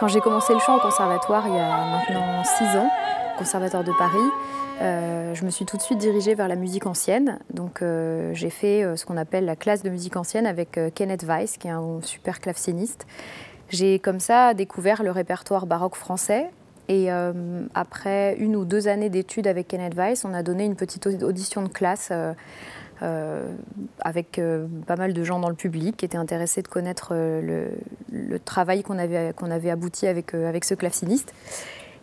Quand j'ai commencé le chant au conservatoire il y a maintenant six ans, au conservatoire de Paris, euh, je me suis tout de suite dirigée vers la musique ancienne. Donc euh, j'ai fait euh, ce qu'on appelle la classe de musique ancienne avec Kenneth Weiss, qui est un super claveciniste. J'ai comme ça découvert le répertoire baroque français. Et après une ou deux années d'études avec Kenneth Weiss, on a donné une petite audition de classe avec pas mal de gens dans le public qui étaient intéressés de connaître le, travail qu'on avait, qu'on avait abouti avec, avec ce claveciniste.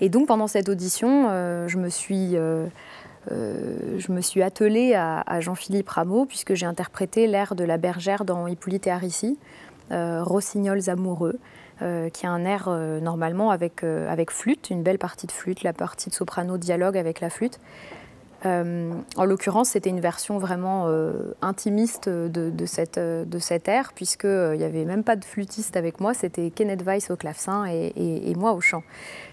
Et donc pendant cette audition, euh, je me suis... Euh, euh, je me suis attelée à, Jean-Philippe Rameau, puisque j'ai interprété l'air de la bergère dans Hippolyte et Aricie, Rossignols amoureux, qui est un air normalement avec, avec flûte, une belle partie de flûte, la partie de soprano dialogue avec la flûte. Euh, en l'occurrence, c'était une version vraiment euh, intimiste de, cette, de cet air, puisqu'il euh, n'y avait même pas de flûtiste avec moi, c'était Kenneth Weiss au clavecin et, moi au chant.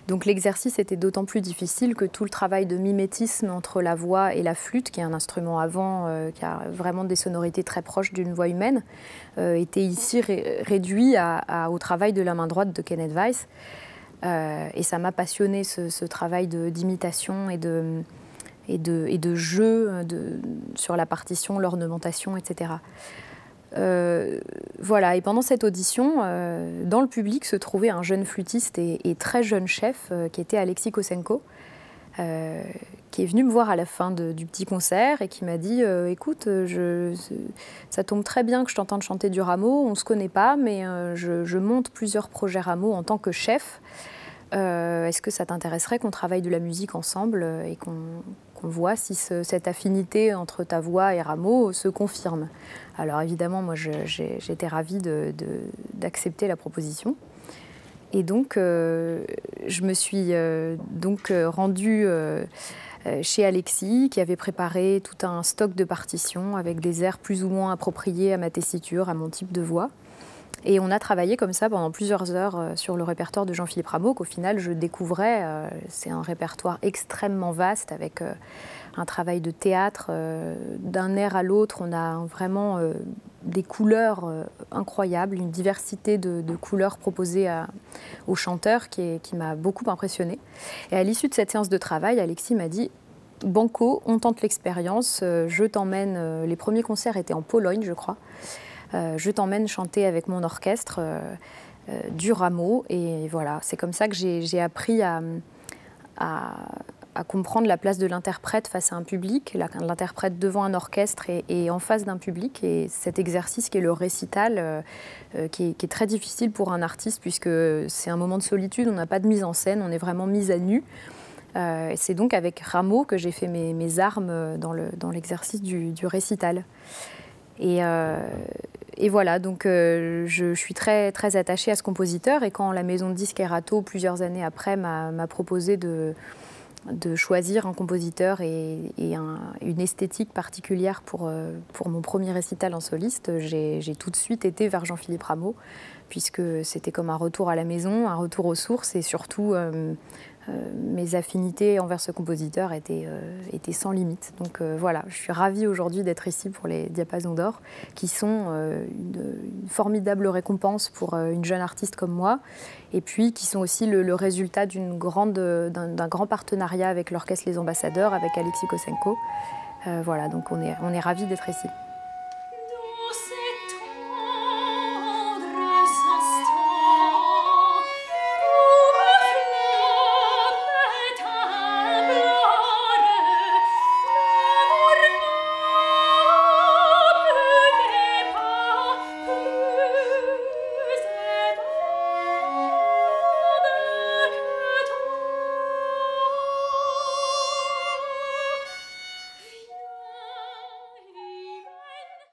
Donc l'exercice était d'autant plus difficile que tout le travail de mimétisme entre la voix et la flûte, qui est un instrument avant, qui a vraiment des sonorités très proches d'une voix humaine, était ici réduit au travail de la main droite de Kenneth Weiss. et ça m'a passionné ce, ce travail d'imitation et de et de, et de jeu euh, sur la partition, l'ornementation, etc. Euh, voilà, et pendant cette audition, euh, dans le public se trouvait un jeune flûtiste et, très jeune chef qui était Alexis Kosenko, qui est venu me voir à la fin du petit concert et qui m'a dit Écoute, ça tombe très bien que je t'entende chanter du rameau, on ne se connaît pas, mais je, je, monte plusieurs projets rameaux en tant que chef. Est-ce que ça t'intéresserait qu'on travaille de la musique ensemble et qu'on qu'on voit si cette affinité entre ta voix et Rameau se confirme. Alors évidemment, moi j'étais ravie d'accepter la proposition. Et donc euh, je me suis euh, donc euh, rendue chez Alexis qui avait préparé tout un stock de partitions avec des airs plus ou moins appropriés à ma tessiture, à mon type de voix. Et on a travaillé comme ça pendant plusieurs heures sur le répertoire de Jean-Philippe Rameau, qu'au final je découvrais. C'est un répertoire extrêmement vaste avec un travail de théâtre. D'un air à l'autre, on a vraiment des couleurs incroyables, une diversité de, couleurs proposées aux chanteurs qui, qui m'a beaucoup impressionnée. Et à l'issue de cette séance de travail, Alexis m'a dit Banco, on tente l'expérience, je t'emmène. Les premiers concerts étaient en Pologne, je crois. Euh, je t'emmène chanter avec mon orchestre euh, euh, du rameau. Et voilà, c'est comme ça que j'ai appris à, comprendre la place de l'interprète face à un public, l'interprète devant un orchestre et, en face d'un public. Et cet exercice qui est le récital, qui, est, très difficile pour un artiste puisque c'est un moment de solitude, on n'a pas de mise en scène, on est vraiment mis à nu. c'est donc avec Rameau que j'ai fait mes, armes dans l'exercice du, récital. Et voilà, donc euh, je, suis très, très attachée à ce compositeur. Et quand la maison de disques Erato, plusieurs années après, m'a proposé de, choisir un compositeur et, une esthétique particulière pour, euh, pour mon premier récital en soliste, j'ai tout de suite été vers Jean-Philippe Rameau, puisque c'était comme un retour à la maison, un retour aux sources et surtout euh, mes affinités envers ce compositeur étaient, euh, étaient sans limite. Donc euh, voilà, je suis ravie aujourd'hui d'être ici pour les Diapasons d'Or, qui sont une, formidable récompense pour une jeune artiste comme moi, et puis qui sont aussi le, résultat d'un grand partenariat avec l'Orchestre Les Ambassadeurs, avec Alexis Kosenko. voilà, donc on est, on est ravis d'être ici.